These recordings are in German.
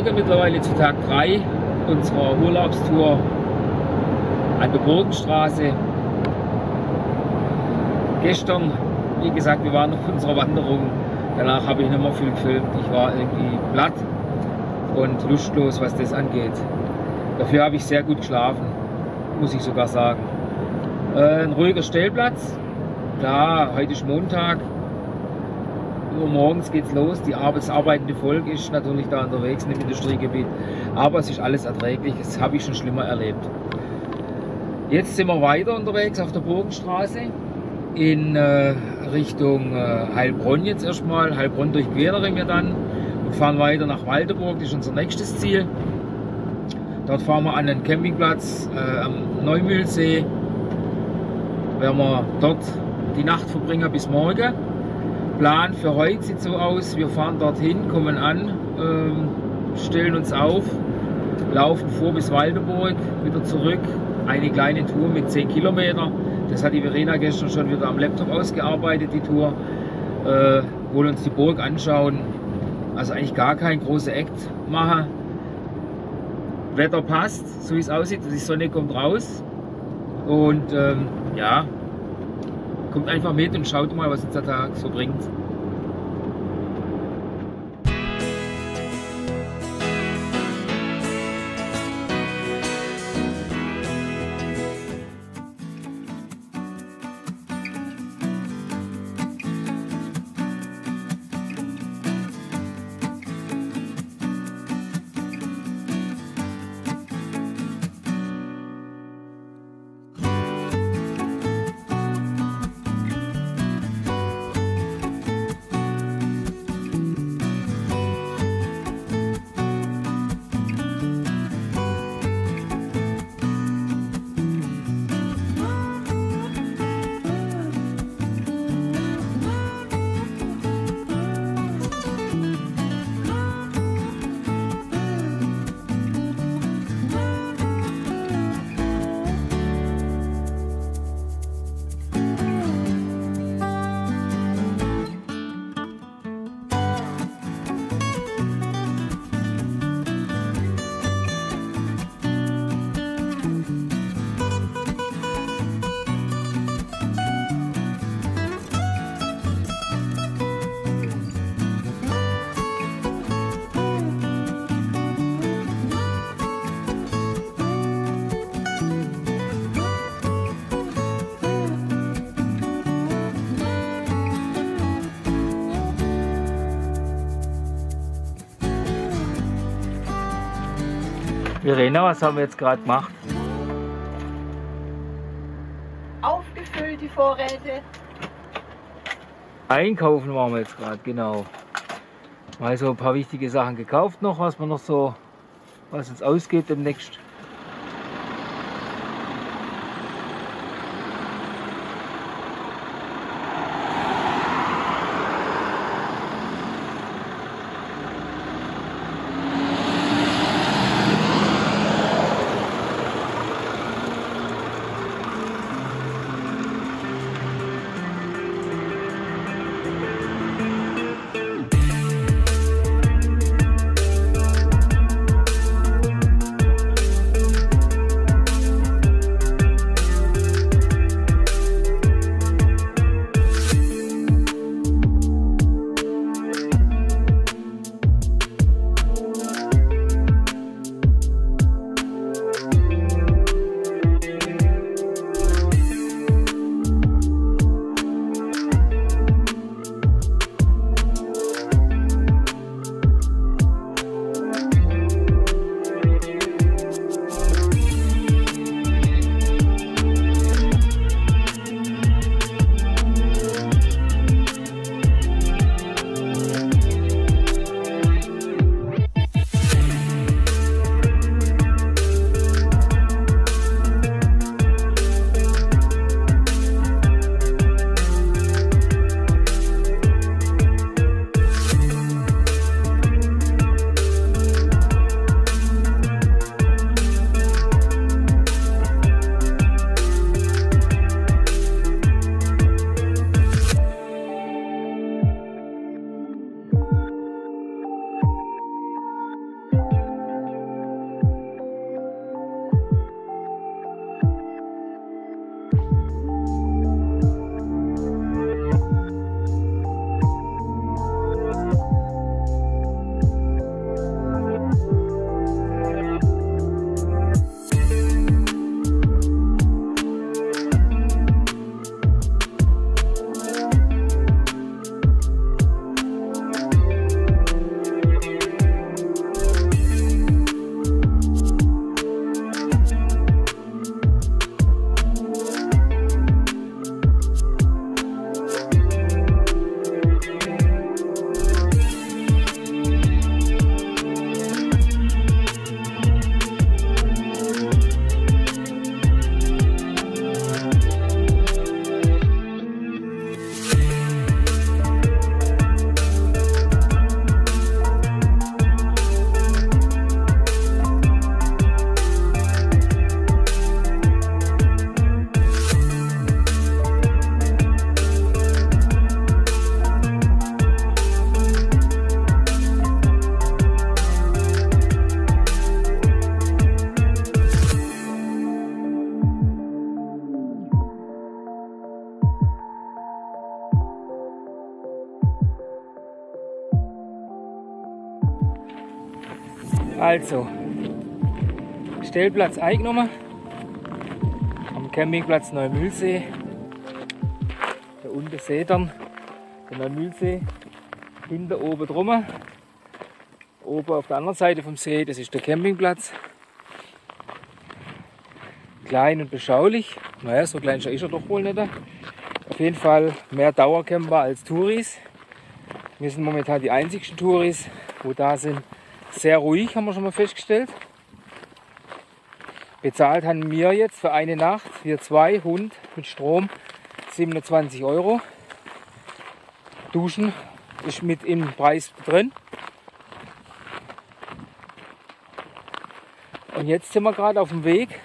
Morgen, mittlerweile zu Tag 3 unserer Urlaubstour an der Burgenstraße. Gestern, wie gesagt, wir waren auf unserer Wanderung. Danach habe ich nicht mehr viel gefilmt. Ich war irgendwie platt und lustlos, was das angeht. Dafür habe ich sehr gut geschlafen, muss ich sogar sagen. Äh, ein ruhiger Stellplatz. Klar, heute ist Montag. Nur morgens geht's los. Die arbeitsarbeitende Volk ist natürlich da unterwegs im Industriegebiet. Aber es ist alles erträglich. Das habe ich schon schlimmer erlebt. Jetzt sind wir weiter unterwegs auf der Burgenstraße in äh, Richtung äh, Heilbronn jetzt erstmal. Heilbronn durchqueren wir dann und fahren weiter nach Waldeburg. Das ist unser nächstes Ziel. Dort fahren wir an den Campingplatz äh, am Neumühlsee. Werden wir dort die Nacht verbringen bis morgen. Plan für heute sieht so aus, wir fahren dorthin, kommen an, ähm, stellen uns auf, laufen vor bis Waldeburg, wieder zurück. Eine kleine Tour mit 10 Kilometer. Das hat die Verena gestern schon wieder am Laptop ausgearbeitet, die Tour. Äh, wollen uns die Burg anschauen. Also eigentlich gar kein großer Act machen. Wetter passt, so wie es aussieht. Die Sonne kommt raus. Und ähm, ja, kommt einfach mit und schaut mal, was uns der Tag so bringt. Verena, was haben wir jetzt gerade gemacht? Aufgefüllt die Vorräte. Einkaufen waren wir jetzt gerade, genau. Mal so ein paar wichtige Sachen gekauft noch, was wir noch so, was uns ausgeht demnächst. Also, Stellplatz eingenommen. Am Campingplatz Neumühlsee. Da unten seht ihr den Neumühlsee. Hinter oben drum. Oben auf der anderen Seite vom See, das ist der Campingplatz. Klein und beschaulich. Naja, so klein ist er doch wohl nicht. Auf jeden Fall mehr Dauercamper als Touris. Wir sind momentan die einzigsten Touris, wo da sind. Sehr ruhig, haben wir schon mal festgestellt. Bezahlt haben wir jetzt für eine Nacht, wir zwei, Hund mit Strom, 27 Euro. Duschen ist mit im Preis drin. Und jetzt sind wir gerade auf dem Weg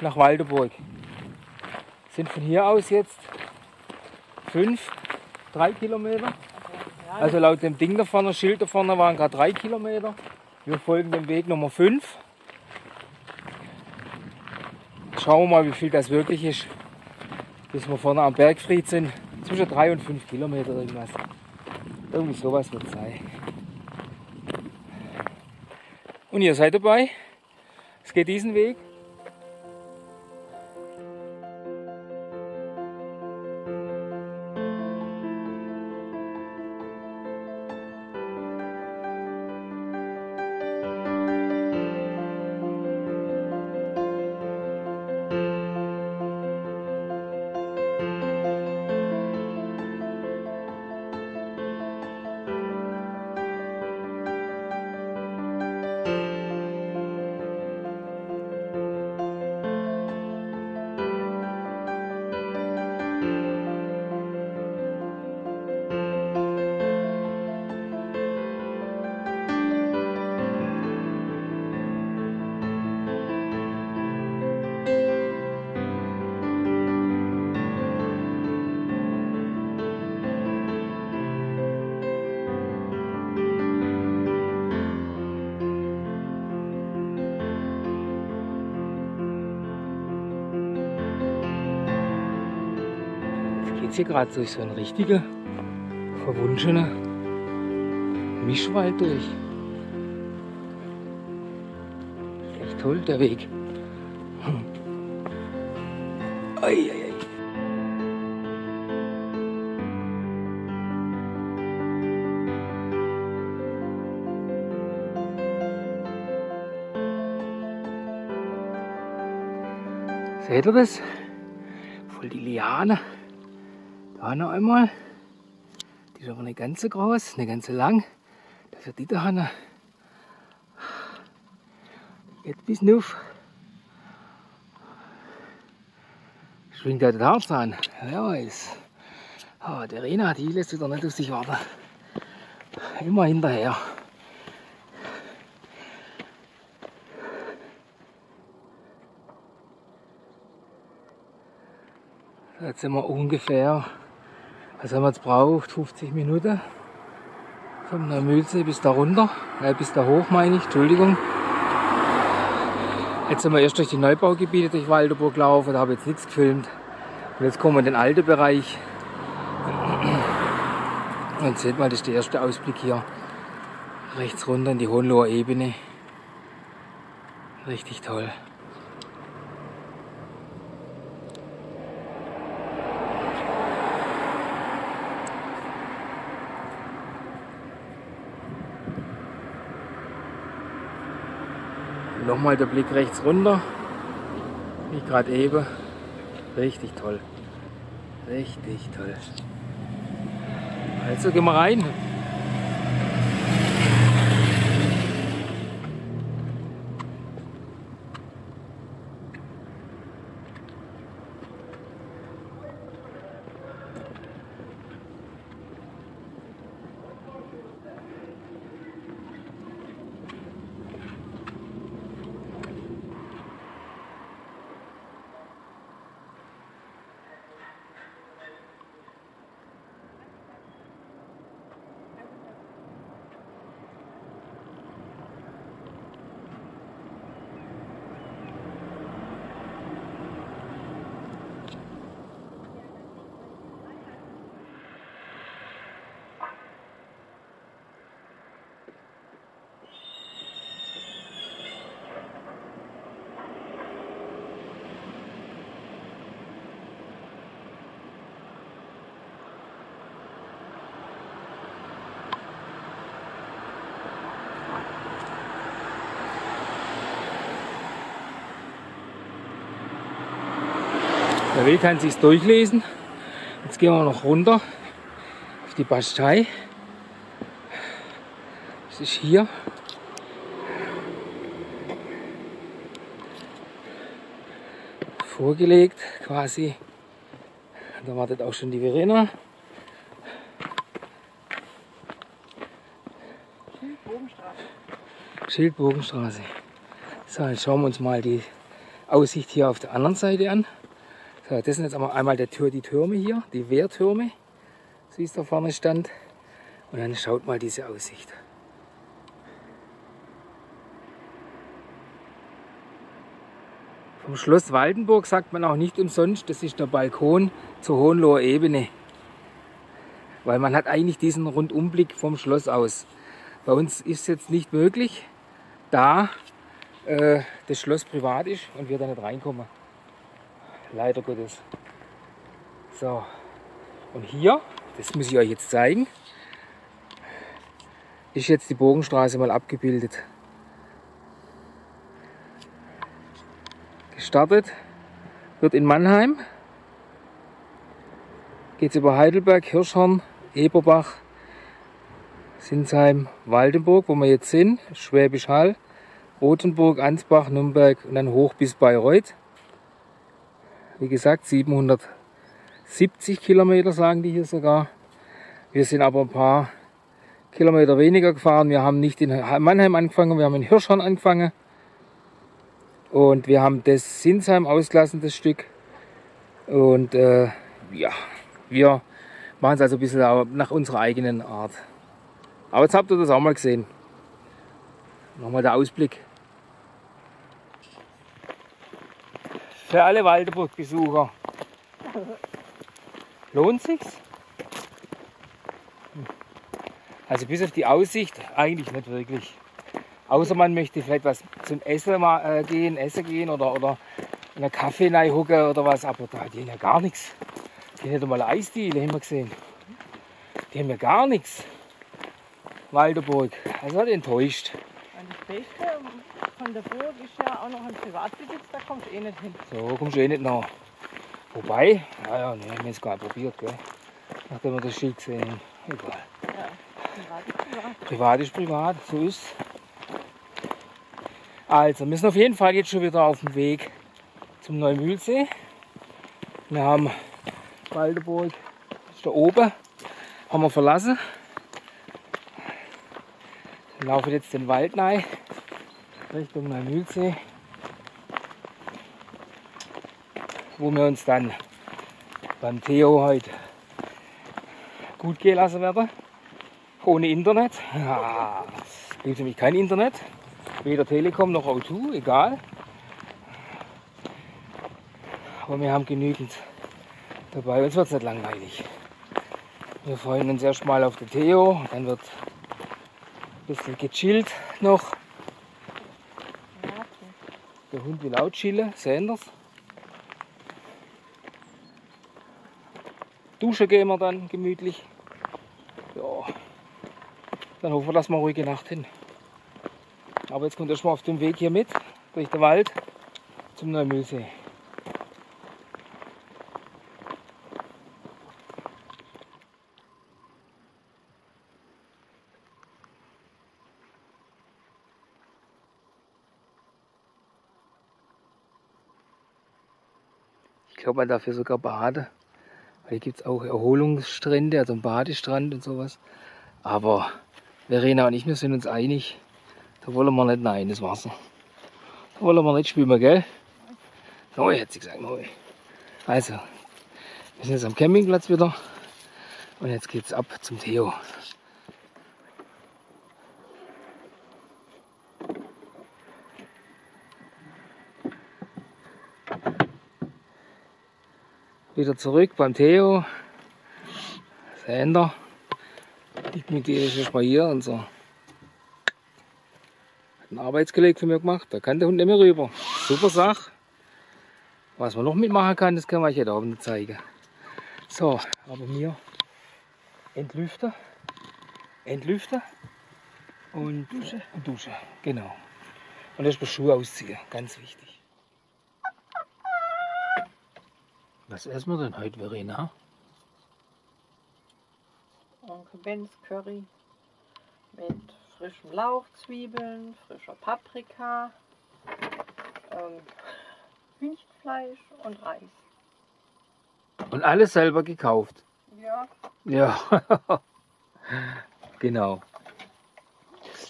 nach Waldeburg. Sind von hier aus jetzt fünf, drei Kilometer. Also laut dem Ding da vorne, Schild da vorne waren gerade drei Kilometer. Wir folgen dem Weg Nummer fünf. Schauen wir mal, wie viel das wirklich ist, bis wir vorne am Bergfried sind. Zwischen drei und fünf Kilometer irgendwas. Irgendwie sowas wird es sein. Und ihr seid dabei. Es geht diesen Weg. Jetzt hier gerade durch so einen richtigen, verwunschenen Mischwald durch. Echt toll, der Weg. Hm. Ei, ei, ei. Seht ihr das? Voll die Liane. Da noch einmal. Die ist aber nicht ganz so groß, nicht ganz so lang. Dafür die da Hanna. Geht bis nuff. Schwingt da der Herz an. Wer weiß. Oh, der Rena, die lässt wieder nicht auf sich warten. Immer hinterher. Jetzt sind wir ungefähr was haben wir jetzt braucht? 50 Minuten. Von der Mühlsee bis da runter. Äh, bis da hoch meine ich, Entschuldigung. Jetzt sind wir erst durch die Neubaugebiete durch Walderburg gelaufen, da habe ich jetzt nichts gefilmt. Und jetzt kommen wir in den alten Bereich. Und seht mal, das ist der erste Ausblick hier. Rechts runter in die Hohenloher Ebene. Richtig toll. Nochmal der Blick rechts runter, wie gerade eben. Richtig toll. Richtig toll. Also gehen wir rein. Wer will, kann sich durchlesen. Jetzt gehen wir noch runter auf die Bastei. Das ist hier. Vorgelegt quasi. Da wartet auch schon die Verena. Schildbogenstraße. So, jetzt schauen wir uns mal die Aussicht hier auf der anderen Seite an. So, das sind jetzt einmal der Tür, die Türme hier, die Wehrtürme. So ist da vorne stand. Und dann schaut mal diese Aussicht. Vom Schloss Waldenburg sagt man auch nicht umsonst, das ist der Balkon zur Hohenloher Ebene. Weil man hat eigentlich diesen Rundumblick vom Schloss aus. Bei uns ist es jetzt nicht möglich, da äh, das Schloss privat ist und wir da nicht reinkommen. Leider Gottes. So, und hier, das muss ich euch jetzt zeigen, ist jetzt die Bogenstraße mal abgebildet. Gestartet wird in Mannheim, geht es über Heidelberg, Hirschhorn, Eberbach, Sinsheim, Waldenburg, wo wir jetzt sind, Schwäbisch Hall, Rothenburg, Ansbach, Nürnberg und dann hoch bis Bayreuth. Wie gesagt, 770 Kilometer sagen die hier sogar. Wir sind aber ein paar Kilometer weniger gefahren. Wir haben nicht in Mannheim angefangen, wir haben in Hirschhorn angefangen. Und wir haben das Sinsheim ausgelassen, das Stück. Und äh, ja, wir machen es also ein bisschen nach unserer eigenen Art. Aber jetzt habt ihr das auch mal gesehen. Nochmal der Ausblick. Für alle Waldenburg-Besucher. Lohnt sich's? Also bis auf die Aussicht eigentlich nicht wirklich. Außer man möchte vielleicht was zum Essen mal, äh, gehen, essen gehen oder, oder in einen Kaffee hocken oder was. Aber da hat ja gar nichts. Die haben mal Eisdiele, haben wir gesehen. Die haben ja gar nichts. Walderburg. Also hat enttäuscht. Und das Beste von der Burg ist ja auch noch ein Privatbesitz, da kommst du eh nicht hin. So kommst du eh nicht nach. Wobei, naja, nee, wir haben es gar nicht probiert, gell? nachdem wir das Schild gesehen haben. Egal. Ja, privat ist privat. Privat ist privat, so ist Also, wir sind auf jeden Fall jetzt schon wieder auf dem Weg zum Neumühlsee. Wir haben Waldeburg, ist da oben, haben wir verlassen. Wir laufen jetzt den Wald rein, Richtung Neumühlsee, wo wir uns dann beim Theo heute gut gehen lassen werden. Ohne Internet. Ja, es gibt nämlich kein Internet. Weder Telekom noch O2, egal. Aber wir haben genügend dabei. Uns wird es nicht langweilig. Wir freuen uns erstmal auf den Theo. Dann wird ein bisschen gechillt noch. Der Hund will auch chillen, sehen wir's. Duschen gehen wir dann gemütlich. Ja. Dann hoffen wir, dass wir eine ruhige Nacht hin. Aber jetzt kommt erstmal auf dem Weg hier mit, durch den Wald, zum Neumühlsee. Glaube, man darf hier sogar baden. Weil hier gibt es auch Erholungsstrände, also einen Badestrand und sowas. Aber Verena und ich, wir sind uns einig, da wollen wir nicht rein, das Wasser. Da wollen wir nicht schwimmen, gell? Neu, hat sie gesagt, neu. Also, wir sind jetzt am Campingplatz wieder. Und jetzt geht's ab zum Theo. Wieder zurück beim Theo. Händler. Liegt mit dir ist mal hier und so. Hat ein Arbeitskolleg für mich gemacht. Da kann der Hund nicht mehr rüber. Super Sache. Was man noch mitmachen kann, das kann man euch jetzt auch nicht zeigen. So, aber mir entlüften. Entlüften. Und Dusche. Und Dusche, genau. Und erstmal Schuhe ausziehen, ganz wichtig. Was essen wir denn heute, Verena? Onkel Benz Curry mit frischem Lauch, Zwiebeln, frischer Paprika, ähm, Hühnchenfleisch und Reis. Und alles selber gekauft. Ja, Ja, genau.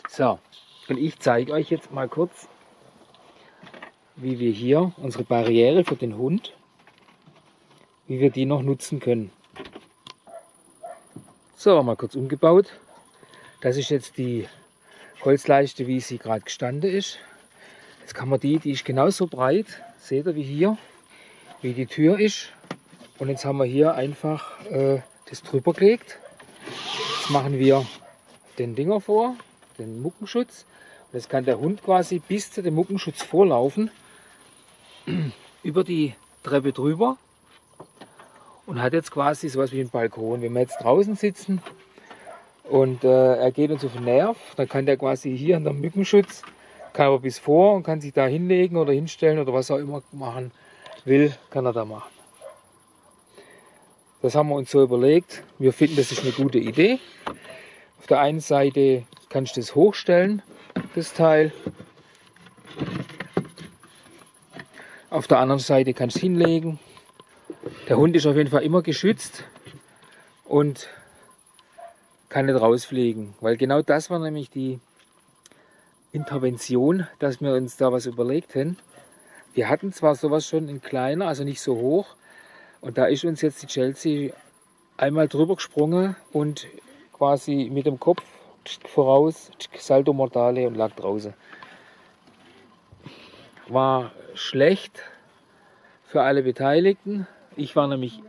So, und ich zeige euch jetzt mal kurz, wie wir hier unsere Barriere für den Hund, wie wir die noch nutzen können. So, mal kurz umgebaut. Das ist jetzt die Holzleiste, wie sie gerade gestanden ist. Jetzt kann man die, die ist genauso breit, seht ihr wie hier, wie die Tür ist. Und jetzt haben wir hier einfach äh, das drüber gelegt. Jetzt machen wir den Dinger vor, den Muckenschutz. Und jetzt kann der Hund quasi bis zu dem Muckenschutz vorlaufen, über die Treppe drüber und hat jetzt quasi sowas wie einen Balkon. Wenn wir jetzt draußen sitzen und äh, er geht uns auf den Nerv, dann kann der quasi hier an der Mückenschutz, kann aber bis vor und kann sich da hinlegen oder hinstellen oder was auch immer machen will, kann er da machen. Das haben wir uns so überlegt. Wir finden, das ist eine gute Idee. Auf der einen Seite kannst du das hochstellen, das Teil. Auf der anderen Seite kannst du es hinlegen. Der Hund ist auf jeden Fall immer geschützt und kann nicht rausfliegen. Weil genau das war nämlich die Intervention, dass wir uns da was überlegt haben. Wir hatten zwar sowas schon in kleiner, also nicht so hoch. Und da ist uns jetzt die Chelsea einmal drüber gesprungen und quasi mit dem Kopf voraus, Salto Mortale und lag draußen. War schlecht für alle Beteiligten. Ich war nämlich.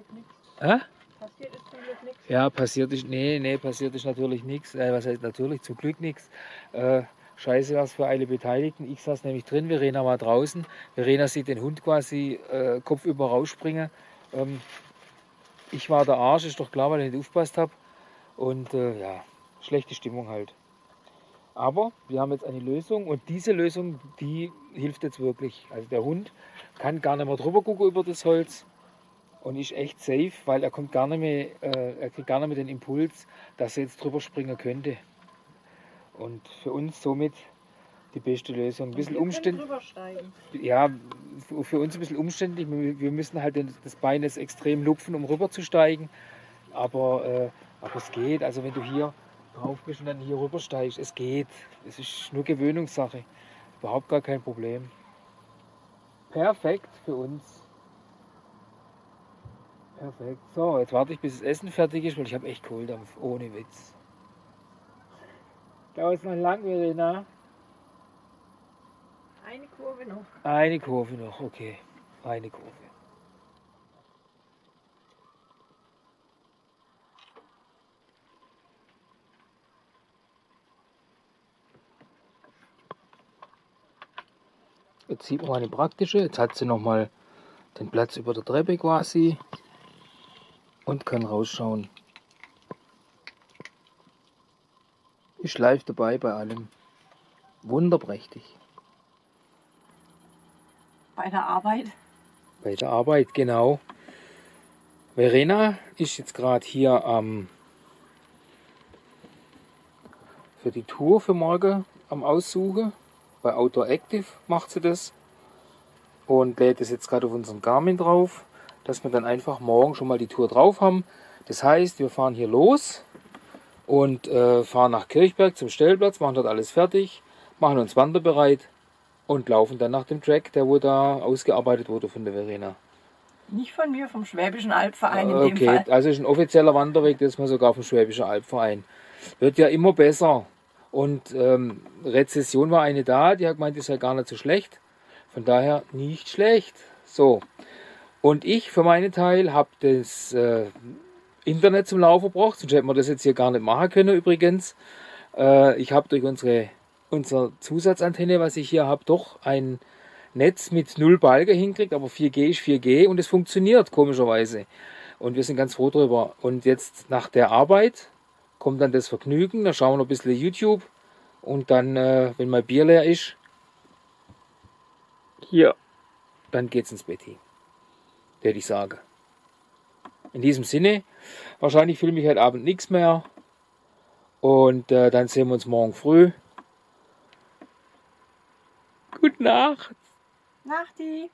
Hä? passiert ist zum Glück nichts. Ja, passiert ist. Nee, nee, passiert ist natürlich nichts. Äh, was heißt natürlich? Zum Glück nichts. Äh, scheiße war es für alle Beteiligten. Ich saß nämlich drin, Verena war draußen. Verena sieht den Hund quasi äh, kopfüber rausspringen. Ähm, ich war der Arsch, ist doch klar, weil ich nicht aufgepasst habe. Und äh, ja, schlechte Stimmung halt. Aber wir haben jetzt eine Lösung und diese Lösung, die hilft jetzt wirklich. Also der Hund kann gar nicht mehr drüber gucken über das Holz und ist echt safe, weil er kommt gar nicht mehr, äh, er kriegt gar nicht mehr den Impuls, dass er jetzt drüber springen könnte. Und für uns somit die beste Lösung. Ein bisschen umständlich. Ja, für uns ein bisschen umständlich. Wir müssen halt das Bein jetzt extrem lupfen, um rüber zu steigen. Aber, äh, aber es geht. Also wenn du hier drauf bist und dann hier rüber steigst, es geht. Es ist nur Gewöhnungssache. Überhaupt gar kein Problem. Perfekt für uns. Perfekt. So, jetzt warte ich, bis das Essen fertig ist, weil ich habe echt Kohldampf. Ohne Witz. Dauert es noch lang, Verena? Eine Kurve noch. Eine Kurve noch, okay. Eine Kurve. Jetzt sieht man eine praktische. Jetzt hat sie nochmal den Platz über der Treppe quasi und kann rausschauen. Ist live dabei bei allem. Wunderprächtig. Bei der Arbeit. Bei der Arbeit, genau. Verena ist jetzt gerade hier am für die Tour für morgen am Aussuchen. Bei Outdoor Active macht sie das und lädt es jetzt gerade auf unseren Garmin drauf, dass wir dann einfach morgen schon mal die Tour drauf haben. Das heißt, wir fahren hier los und äh, fahren nach Kirchberg zum Stellplatz, machen dort alles fertig, machen uns wanderbereit und laufen dann nach dem Track, der wo da ausgearbeitet wurde von der Verena. Nicht von mir, vom Schwäbischen Albverein in dem Okay, Fall. also ist ein offizieller Wanderweg, das ist mal sogar vom Schwäbischen Albverein. Wird ja immer besser. Und ähm, Rezession war eine da, die hat gemeint, ist ja gar nicht so schlecht. Von daher nicht schlecht. So. Und ich für meinen Teil habe das äh, Internet zum Laufen gebracht, sonst hätten wir das jetzt hier gar nicht machen können übrigens. Äh, ich habe durch unsere, unsere Zusatzantenne, was ich hier habe, doch ein Netz mit null Balken hinkriegt, aber 4G ist 4G und es funktioniert komischerweise. Und wir sind ganz froh drüber. Und jetzt nach der Arbeit kommt dann das Vergnügen, dann schauen wir noch ein bisschen YouTube und dann, äh, wenn mein Bier leer ist, hier, dann geht's ins Bett hin. Würde ich sagen. In diesem Sinne, wahrscheinlich filme ich heute Abend nichts mehr. Und äh, dann sehen wir uns morgen früh. Gute Nacht. Nachti.